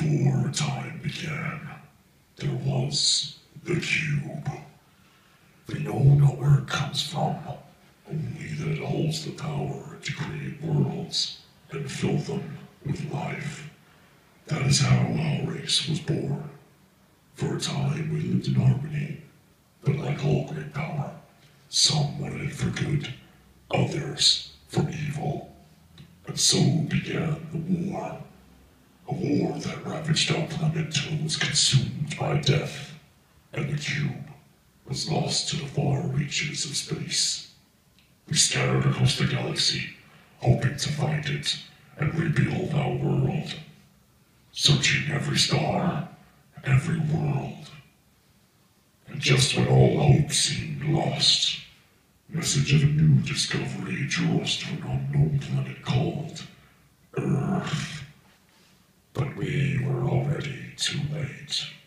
Before time began, there was the cube. We know not where it comes from, only that it holds the power to create worlds and fill them with life. That is how our race was born. For a time we lived in harmony, but like all great power, some wanted it for good, others for evil. And so began the war. A war that ravaged our planet till it was consumed by death, and the cube was lost to the far reaches of space. We scattered across the galaxy, hoping to find it and rebuild our world. Searching every star, every world. And just when all hope seemed lost, message of a new discovery drew us to an unknown planet called Earth. But we were already too late.